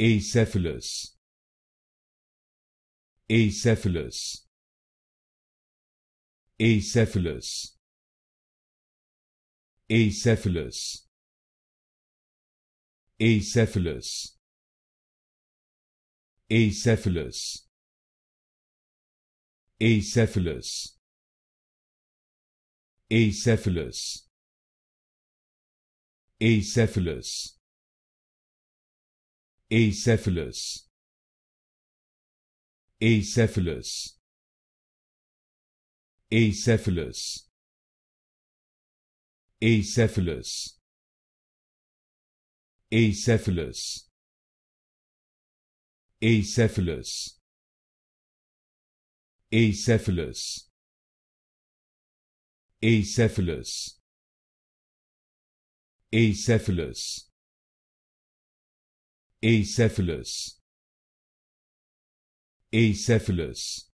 acephalus acephalus acephalus acephalus acephalus acephalus acephalus acephalus acephalus acephalus acephalus acephalus acephalus acephalus acephalus acephalus acephalus acephalus acephalus acephalus